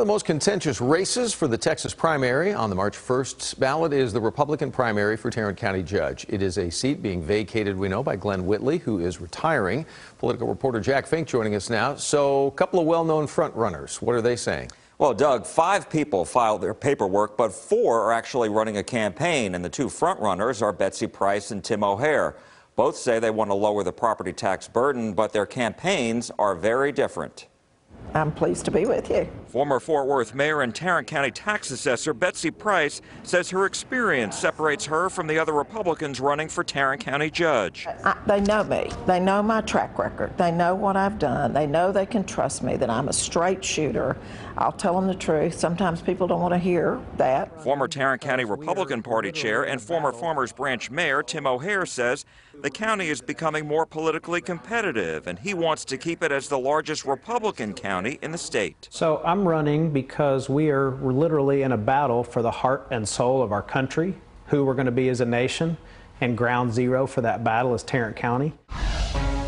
The most contentious races for the Texas primary on the March 1st ballot is the Republican primary for Tarrant County Judge. It is a seat being vacated, we know, by Glen Whitley, who is retiring. Political reporter Jack Fink joining us now. So, a couple of well-known frontrunners. What are they saying? Well, Doug, five people filed their paperwork, but four are actually running a campaign, and the two frontrunners are Betsy Price and Tim O'Hare. Both say they want to lower the property tax burden, but their campaigns are very different. I'm pleased to be with you. Former Fort Worth Mayor and Tarrant County Tax Assessor Betsy Price says her experience separates her from the other Republicans running for Tarrant County Judge. I, they know me. They know my track record. They know what I've done. They know they can trust me, that I'm a straight shooter. I'll tell them the truth. Sometimes people don't want to hear that. Former Tarrant County Republican Party Chair and former Farmers Branch Mayor Tim O'Hare says the county is becoming more politically competitive, and he wants to keep it as the largest Republican county in the state. So I'm running because we are literally in a battle for the heart and soul of our country, who we're going to be as a nation, and ground zero for that battle is Tarrant County.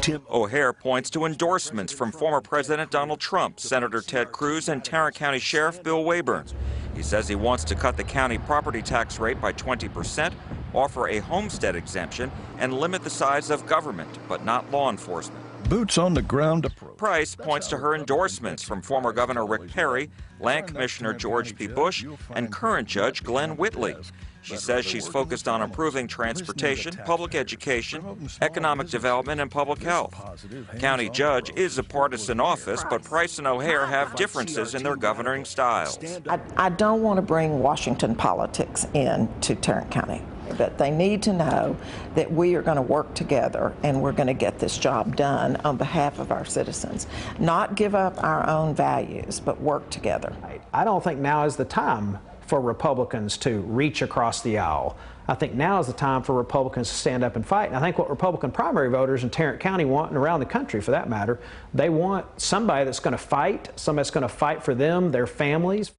Tim O'Hare points to endorsements from former President Donald Trump, Senator Ted Cruz, and Tarrant County Sheriff Bill Waybourn. He says he wants to cut the county property tax rate by 20 percent, offer a homestead exemption, and limit the size of government, but not law enforcement. Boots on the ground approach. Price points to her endorsements from former Governor Rick Perry, Land Commissioner George P. Bush, and current Judge Glen Whitley. She says she's focused on improving transportation, public education, economic development, and public health. County Judge is a partisan office, but Price and O'Hare have differences in their governing styles. I, I don't want to bring Washington politics into Tarrant County. But they need to know that we are going to work together and we're going to get this job done on behalf of our citizens. Not give up our own values, but work together. I don't think now is the time for Republicans to reach across the aisle. I think now is the time for Republicans to stand up and fight. And I think what Republican primary voters in Tarrant County want, and around the country for that matter, they want somebody that's going to fight, somebody that's going to fight for them, their families.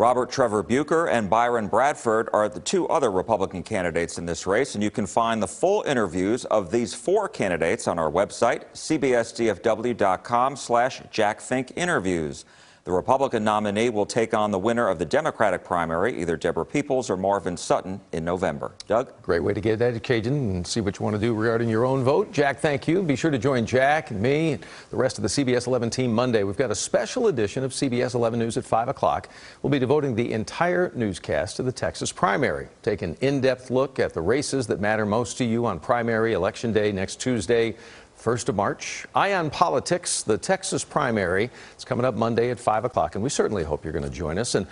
Robert Trevor Bucher and Byron Bradford are the two other Republican candidates in this race, and you can find the full interviews of these four candidates on our website, cbsdfw.com slash jackfinkinterviews. The Republican nominee will take on the winner of the Democratic primary, either Deborah Peoples or Marvin Sutton, in November. Doug? Great way to get educated and see what you want to do regarding your own vote. Jack, thank you. Be sure to join Jack and me and the rest of the CBS 11 team Monday. We've got a special edition of CBS 11 News at 5 o'clock. We'll be devoting the entire newscast to the Texas primary. Take an in-depth look at the races that matter most to you on primary election day next Tuesday. 1st of March. Eye on Politics, the Texas primary. It's coming up Monday at 5 o'clock, and we certainly hope you're going to join us. And